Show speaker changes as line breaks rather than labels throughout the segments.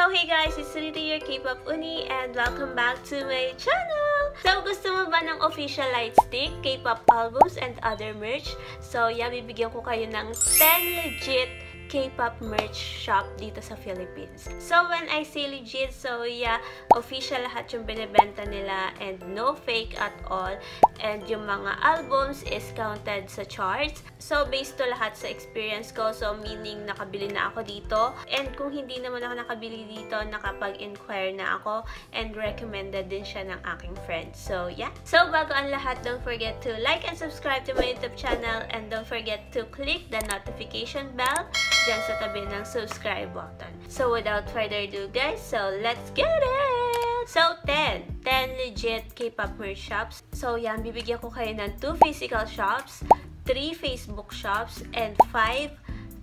So hey guys, it's Rita your K-pop uni and welcome back to my channel! So gusto mo ba ng official light stick, K-pop albums, and other merch? So yeah, bibigyan ko kayo ng 10 legit K-pop merch shop dito sa Philippines. So, when I say legit, so yeah, official lahat yung binibenta nila and no fake at all. And yung mga albums is counted sa charts. So, based to lahat sa experience ko. So, meaning nakabili na ako dito. And kung hindi naman ako nakabili dito, nakapag-inquire na ako. And recommended din siya ng aking friends. So, yeah. So, bago ang lahat, don't forget to like and subscribe to my YouTube channel. And don't forget to click the notification bell dyan sa tabi ng subscribe button. So, without further ado, guys, so let's get it! So, 10. 10 legit K-pop merch shops. So, yan, bibigyan ko kayo ng 2 physical shops, 3 Facebook shops, and 5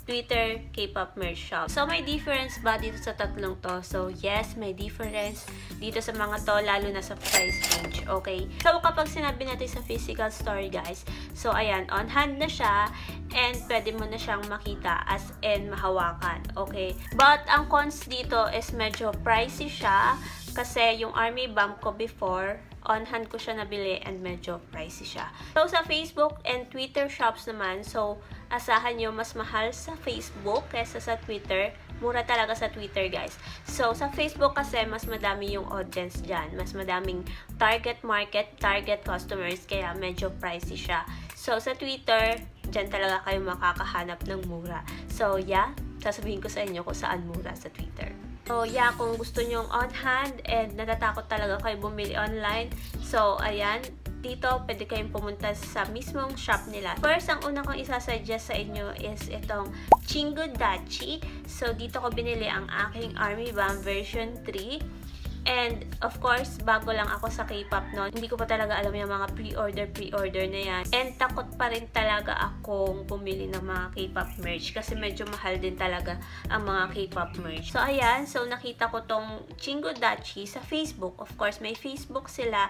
Twitter K-pop merch shop. So, may difference ba dito sa tatlong to? So, yes, may difference dito sa mga to, lalo na sa price range. Okay? So, kapag sinabi natin sa physical store, guys, so, ayan, on hand na siya, and pwede mo na siyang makita as in mahawakan. Okay? But, ang cons dito is medyo pricey siya, kasi yung Army Bump ko before, on hand ko siya nabili and medyo pricey siya. So, sa Facebook and Twitter shops naman, so, asahan nyo mas mahal sa Facebook kaysa sa Twitter. Mura talaga sa Twitter, guys. So, sa Facebook kasi, mas madami yung audience dyan. Mas madaming target market, target customers, kaya medyo pricey siya. So, sa Twitter, dyan talaga kayo makakahanap ng mura. So, yeah, sasabihin ko sa inyo kung saan mura sa Twitter. So, yeah, kung gusto nyong on hand and natatakot talaga kayo bumili online, so, ayan, dito, pwede kayong pumunta sa mismong shop nila. First, ang una kong isasuggest sa inyo is itong Chingu Dachi. So, dito ko binili ang aking Army Bam version 3. And, of course, bago lang ako sa K-pop noon, hindi ko pa talaga alam yung mga pre-order, pre-order na yan. And, takot pa rin talaga akong pumili ng mga K-pop merch kasi medyo mahal din talaga ang mga K-pop merch. So, ayan. So, nakita ko tong Chingo Dachi sa Facebook. Of course, may Facebook sila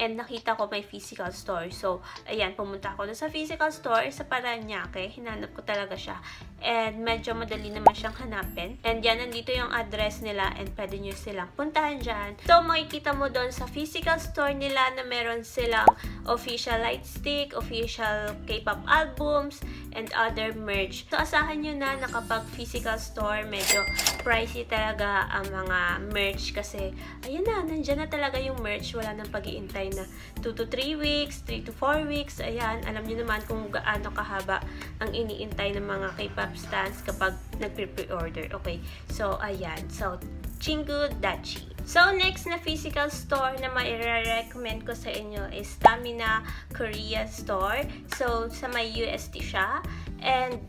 and nakita ko may physical store. So, ayan, pumunta ako sa physical store sa Paranaque. Hinanap ko talaga siya. And medyo madali naman siyang hanapin. And yan, nandito yung address nila and pwede nyo silang puntahan dyan. So, makikita mo doon sa physical store nila na meron silang official light stick, official K-pop albums, and other merch. So, asahan nyo na na kapag physical store, medyo pricey talaga ang mga merch kasi, ayun na, nandyan na talaga yung merch. Wala nang pag-iintay na 2 to 3 weeks, 3 to 4 weeks. Ayan, alam nyo naman kung gaano kahaba ang iniintay ng mga K-pop stans kapag nagpre-pre-order. Okay, so, ayan. So, Chingu Dachi. So, next na physical store na mai-recommend ko sa inyo is Stamina Korea Store. So, sa may UST siya. And,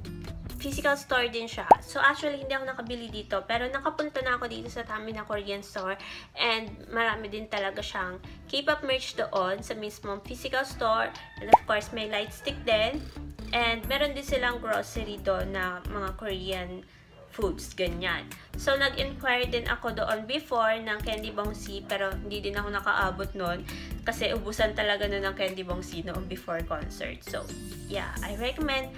physical store din siya. So, actually, hindi ako nakabili dito. Pero, nakapunta na ako dito sa Tamina Korean Store. And, marami din talaga siyang K-pop merch doon sa mismong physical store. And, of course, may light stick din. And, meron din silang grocery doon na mga Korean foods, ganyan. So, nag-inquire din ako doon before ng Candy Bong C, pero hindi din ako nakaabot noon kasi ubusan talaga na ng Candy Bong C noon before concert. So, yeah, I recommend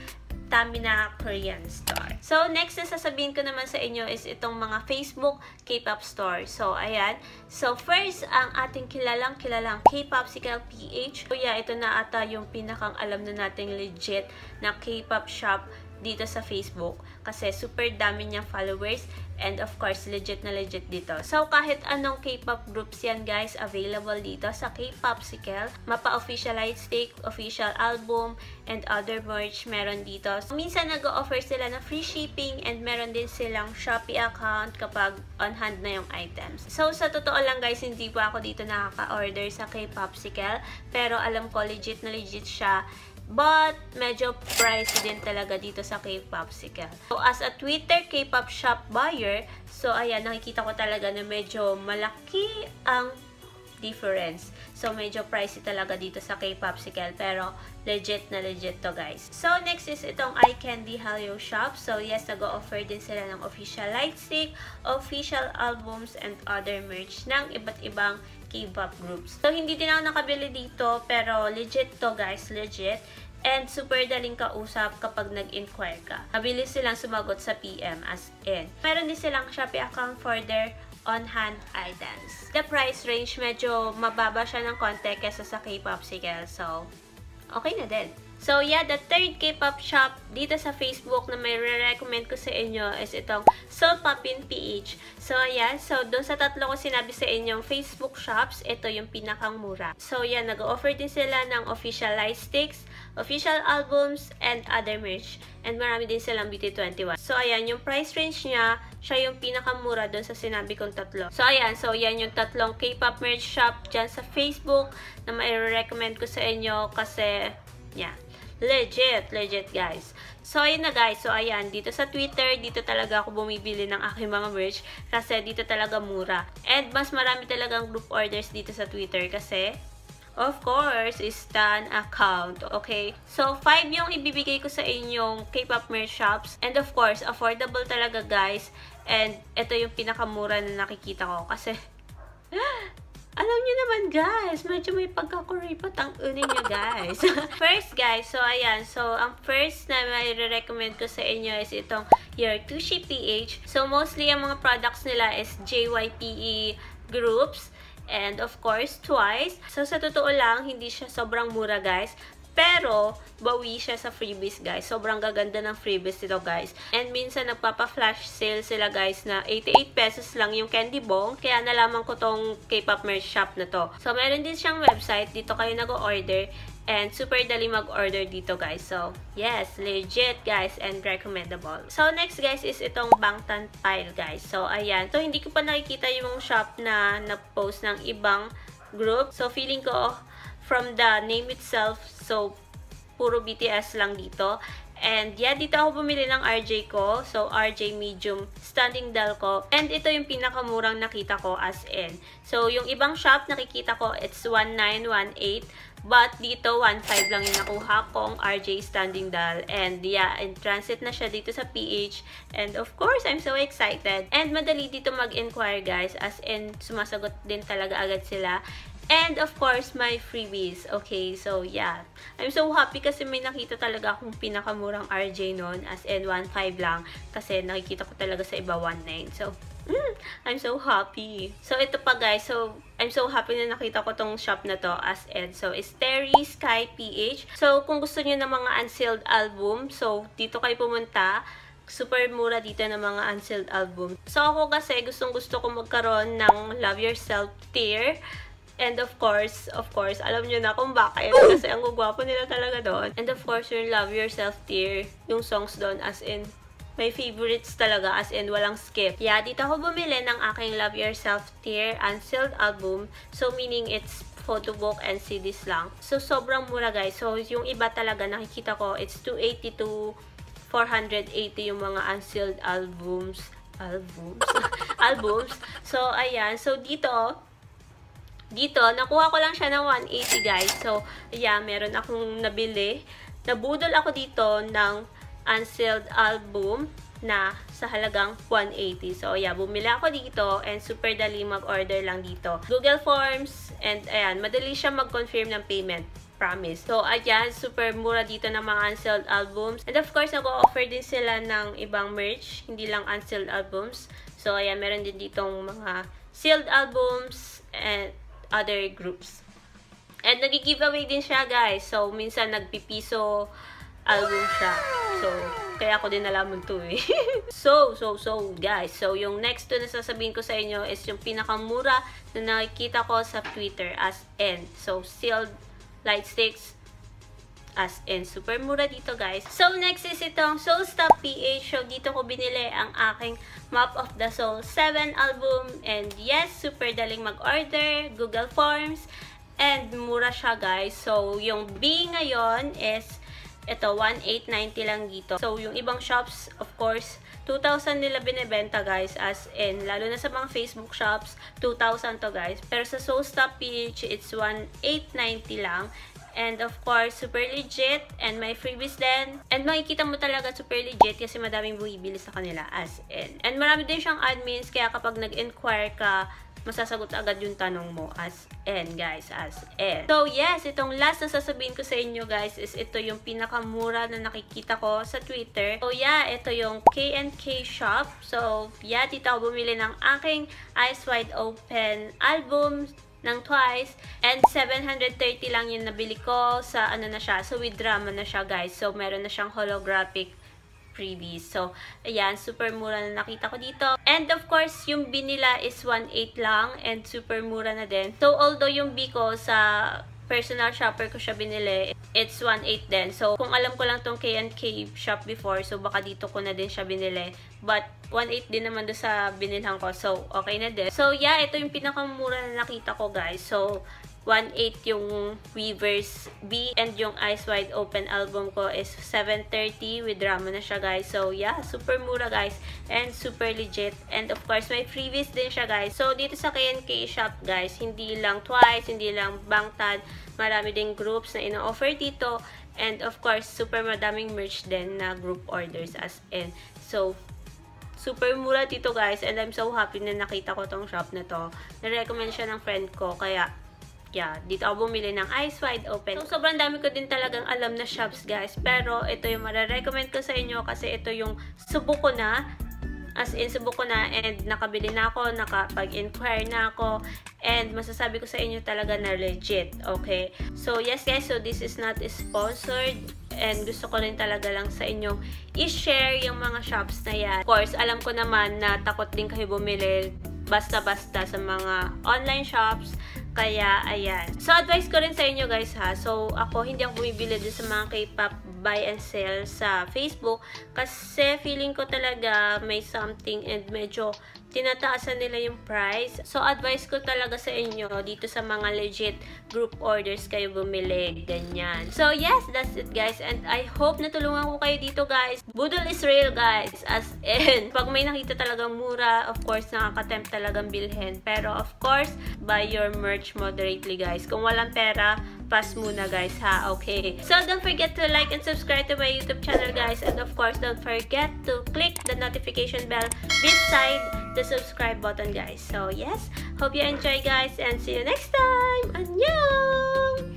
Tamina Korean Store. So, next na sasabihin ko naman sa inyo is itong mga Facebook K-pop store. So, ayan. So, first, ang ating kilalang kilalang K-pop Sical PH. So, yeah, ito na ata yung pinakang alam na nating legit na K-pop shop dito sa Facebook kasi super dami niyang followers and of course legit na legit dito. So kahit anong K-pop groups yan guys available dito sa K-Popsicle, mapa-official light stick, official album, and other merch meron dito. So, minsan nag-offer sila ng free shipping and meron din silang Shopee account kapag on hand na yung items. So sa totoo lang guys, hindi pa ako dito nakaka-order sa K-Popsicle pero alam ko legit na legit siya But, medyo pricey din talaga dito sa K-Popsicle. So, as a Twitter K-pop shop buyer, so, ayan, nakikita ko talaga na medyo malaki ang difference. So, medyo pricey talaga dito sa K-Popsicle. Pero, legit na legit to, guys. So, next is itong Eye Candy Halio Shop. So, yes, nag-offer din sila ng official light stick, official albums, and other merch ng iba't ibang K-pop groups. So, hindi din ako nakabili dito, pero legit to, guys. Legit. And super daling kausap kapag nag-inquire ka. Mabilis silang sumagot sa PM as in. Meron din silang Shopee account for their on-hand items. The price range, medyo mababa siya ng konti kesa sa K-Popsicle. So, okay na din. So, yeah, the third K-pop shop dito sa Facebook na may re-recommend ko sa inyo is itong Soul Popin PH. So, ayan. So, doon sa tatlo ko sinabi sa inyong Facebook shops, ito yung pinakang mura. So, yeah, nag-offer din sila ng official light sticks, official albums, and other merch. And marami din silang BT21. So, ayan, yung price range niya, siya yung pinakamura doon sa sinabi kong tatlo. So, ayan. So, yan yung tatlong K-pop merch shop dyan sa Facebook na may recommend ko sa inyo kasi, yeah, Legit, legit guys. So, ayun na guys. So, ayan. Dito sa Twitter, dito talaga ako bumibili ng aking mga merch kasi dito talaga mura. And mas marami talagang group orders dito sa Twitter kasi of course, is Stan account. Okay? So, 5 yung ibibigay ko sa inyong K-pop merch shops. And of course, affordable talaga guys. And ito yung pinakamura na nakikita ko kasi alam niyo naman guys, medyo may pagkakuripot ang unin niyo guys. first guys, so ayan, so ang first na may recommend ko sa inyo is itong Your Tushi PH. So mostly ang mga products nila is JYPE groups. And of course, twice. So sa totoo lang, hindi siya sobrang mura guys. Pero, bawi siya sa freebies, guys. Sobrang gaganda ng freebies nito, guys. And minsan, nagpapa-flash sale sila, guys, na 88 pesos lang yung candy bong. Kaya nalaman ko tong K-pop merch shop na to. So, meron din siyang website. Dito kayo nag-order. And super dali mag-order dito, guys. So, yes, legit, guys, and recommendable. So, next, guys, is itong Bangtan Pile, guys. So, ayan. So, hindi ko pa nakikita yung shop na na-post ng ibang group. So, feeling ko, from the name itself, so puro BTS lang dito. And yeah, dito ako bumili ng RJ ko. So, RJ medium standing doll ko. And ito yung pinakamurang nakita ko as in. So, yung ibang shop nakikita ko, it's 1918. But dito, 1.5 lang yung nakuha kong RJ standing doll. And yeah, in transit na siya dito sa PH. And of course, I'm so excited. And madali dito mag-inquire guys. As in, sumasagot din talaga agad sila. And of course, my freebies. Okay, so yeah. I'm so happy kasi may nakita talaga akong pinakamurang RJ noon as in 1.5 lang. Kasi nakikita ko talaga sa iba 1.9. So, mm, I'm so happy. So, ito pa guys. So, I'm so happy na nakita ko tong shop na to as in. So, is Terry Sky PH. So, kung gusto niyo ng mga unsealed album, so, dito kayo pumunta super mura dito ng mga unsealed album. So, ako kasi gustong gusto ko magkaroon ng Love Yourself tier. And of course, of course, alam nyo na kung bakit. Kasi ang gugwapo nila talaga doon. And of course, yung Love Yourself tier, yung songs doon as in, may favorites talaga as in walang skip. Yeah, dito ako bumili ng aking Love Yourself tier unsealed album. So, meaning it's photobook and CDs lang. So, sobrang mura guys. So, yung iba talaga nakikita ko, it's 280 to 480 yung mga unsealed albums. Albums? albums. So, ayan. So, dito, dito, nakuha ko lang siya ng 180 guys. So, yeah, meron akong nabili. Nabudol ako dito ng unsealed album na sa halagang 180. So, yeah, bumili ako dito and super dali mag-order lang dito. Google Forms and ayan, madali siya mag-confirm ng payment. Promise. So, ayan, super mura dito ng mga unsealed albums. And of course, nag-offer din sila ng ibang merch, hindi lang unsealed albums. So, ayan, meron din ditong mga sealed albums and other groups. And nag-giveaway din siya, guys. So, minsan nagpipiso album siya. So, kaya ako din nalaman to eh. so, so, so, guys. So, yung next to na sasabihin ko sa inyo is yung pinakamura na nakikita ko sa Twitter as N. So, sealed light sticks as in super mura dito guys. So next is itong Soul Stop PH. So dito ko binili ang aking Map of the Soul 7 album. And yes, super daling mag-order. Google Forms. And mura siya guys. So yung B ngayon is ito 1890 lang dito. So yung ibang shops of course 2,000 nila binebenta guys as in lalo na sa mga Facebook shops 2,000 to guys. Pero sa Soul Stop PH it's 1890 lang. And of course, super legit. And may freebies din. And makikita mo talaga super legit kasi madaming bumibili sa kanila as in. And marami din siyang admins kaya kapag nag-inquire ka masasagot agad yung tanong mo as in, guys, as in. So, yes, itong last na sasabihin ko sa inyo, guys, is ito yung pinakamura na nakikita ko sa Twitter. So, yeah, ito yung K&K Shop. So, yeah, dito ako bumili ng aking Eyes Wide Open album ng Twice. And 730 lang yung nabili ko sa ano na siya. So, with drama na siya, guys. So, meron na siyang holographic freebies. So, ayan, super mura na nakita ko dito. And of course, yung B nila is 1.8 lang and super mura na din. So, although yung B ko sa personal shopper ko siya binili, it's 1.8 din. So, kung alam ko lang tong K&K shop before, so baka dito ko na din siya binili. But, 1.8 din naman do sa binilhan ko. So, okay na din. So, yeah, ito yung pinakamura na nakita ko, guys. So, 1.8 yung Weavers B and yung Eyes Wide Open album ko is 7.30 with drama na siya guys. So yeah, super mura guys and super legit. And of course, may freebies din siya guys. So dito sa K&K shop guys, hindi lang Twice, hindi lang Bangtan, marami ding groups na ino-offer dito. And of course, super madaming merch din na group orders as in. So, super mura dito guys and I'm so happy na nakita ko tong shop na to. Na-recommend siya ng friend ko kaya yeah, dito ako bumili ng Eyes Wide Open. So, sobrang dami ko din talagang alam na shops, guys. Pero, ito yung marirecommend ko sa inyo kasi ito yung subok ko na. As in, subok ko na and nakabili na ako, nakapag-inquire na ako, and masasabi ko sa inyo talaga na legit, okay? So, yes guys, so this is not sponsored and gusto ko rin talaga lang sa inyo i-share yung mga shops na yan. Of course, alam ko naman na takot din kayo bumili basta-basta sa mga online shops kaya, ayan. So, advice ko rin sa inyo guys ha. So, ako, hindi ako bumibili din sa mga K-pop buy and sell sa Facebook. Kasi, feeling ko talaga may something and medyo tinataasan nila yung price. So, advice ko talaga sa inyo dito sa mga legit group orders kayo bumili. Ganyan. So, yes, that's it guys. And I hope natulungan ko kayo dito guys. Budol is real guys. As in, pag may nakita talagang mura, of course, nakaka-tempt talagang bilhin. Pero, of course, buy your merch moderately guys. Kung walang pera, pass muna guys ha. Okay. So, don't forget to like and subscribe to my YouTube channel guys. And of course, don't forget to click the notification bell beside the subscribe button guys. So yes, hope you enjoy guys and see you next time. Annyeong!